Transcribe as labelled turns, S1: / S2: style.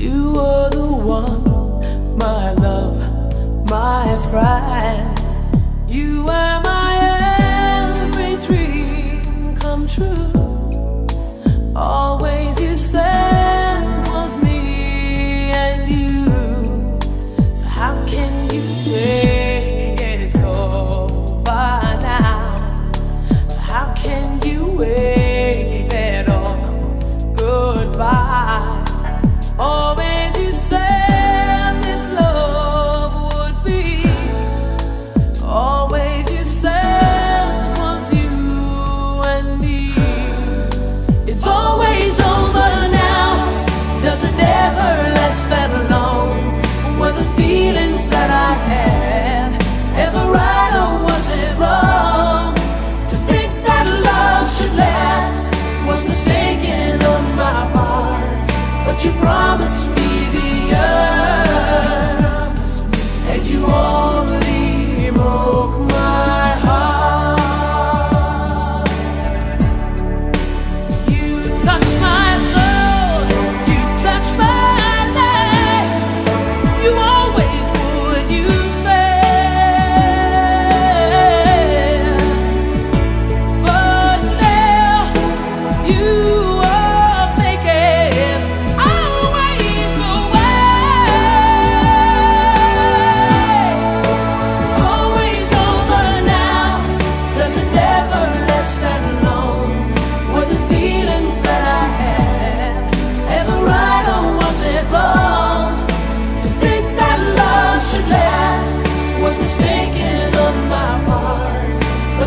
S1: You are the one, my love, my friend. you promised me.